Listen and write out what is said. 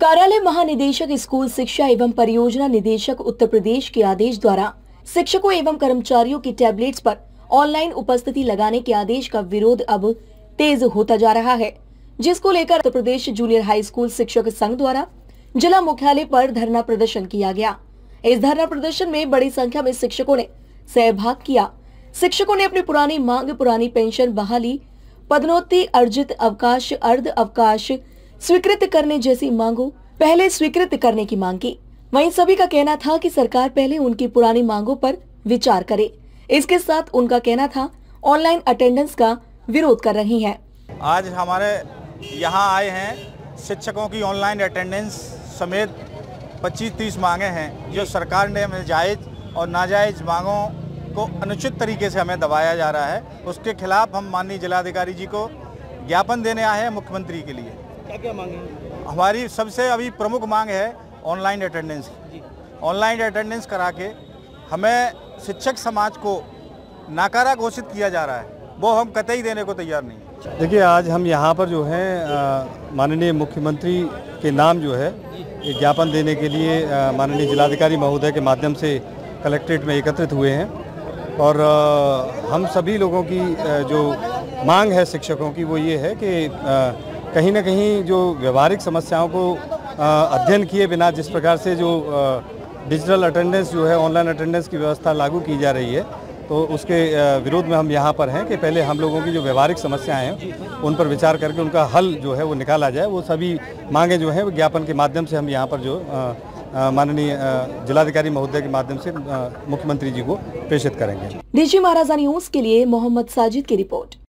कार्यालय महानिदेशक, स्कूल शिक्षा एवं परियोजना निदेशक उत्तर प्रदेश के आदेश द्वारा शिक्षकों एवं कर्मचारियों की टैबलेट्स पर ऑनलाइन उपस्थिति लगाने के आदेश का विरोध अब तेज होता जा रहा है, जिसको लेकर Uttar Pradesh junior high school शिक्षक संघ द्वारा जिला मुख्यालय पर धरना प्रदर्शन किया गया। इस धरना प्रदर्शन में बड़ी संख्या में शिक्षकों ने सहभाग किया। शिक्षकों ने अपनी पुरानी मांग, पुरानी पेंशन बहाली, पदोन्नति, अर्जित अवकाश, अर्ध अवकाश स्वीकृत करने जैसी मांगों, पहले स्वीकृत करने की मांग। की वहीं सभी का कहना था कि सरकार पहले उनकी पुरानी मांगों पर विचार करे। इसके साथ उनका कहना था, ऑनलाइन अटेंडेंस का विरोध कर रही है। आज हमारे यहाँ आए हैं, शिक्षकों की ऑनलाइन अटेंडेंस समेत 25-30 मांगे हैं, जो सरकार ने हमें जायज़ और नाजायज़ मांगों को अनुचित तरीके से हमें दबाया जा रहा है। उसके खिलाफ हम माननीय जिलाधिकारी जी को ज्ञापन देने आए हैं मुख्यमंत्री के लिए। क्या क्या मांगे हमारी सबसे अभी प्रमुख मांग है ऑनलाइन अटेंडेंस की। ऑनलाइन अटेंडेंस करा के हमें शिक्षक समाज को नाकारा घोषित किया जा रहा है। वो हम कतई देने को तैयार नहीं देखिए आज हम यहाँ पर जो है माननीय मुख्यमंत्री के नाम जो है ये ज्ञापन देने के लिए माननीय जिलाधिकारी महोदय के माध्यम से कलेक्ट्रेट में एकत्रित हुए हैं। और अ, हम सभी लोगों की जो मांग है शिक्षकों की वो ये है कि कहीं ना कहीं जो व्यवहारिक समस्याओं को अध्ययन किए बिना जिस प्रकार से जो डिजिटल अटेंडेंस जो है, ऑनलाइन अटेंडेंस की व्यवस्था लागू की जा रही है तो उसके विरोध में हम यहाँ पर हैं कि पहले हम लोगों की जो व्यवहारिक समस्याएँ हैं, उन पर विचार करके उनका हल जो है वो निकाला जाए। वो सभी मांगे जो हैं, वो ज्ञापन के माध्यम से हम यहाँ पर जो माननीय जिलाधिकारी महोदय के माध्यम से मुख्यमंत्री जी को प्रेषित करेंगे। डीजी महाराजा न्यूज़ के लिए मोहम्मद साजिद की रिपोर्ट।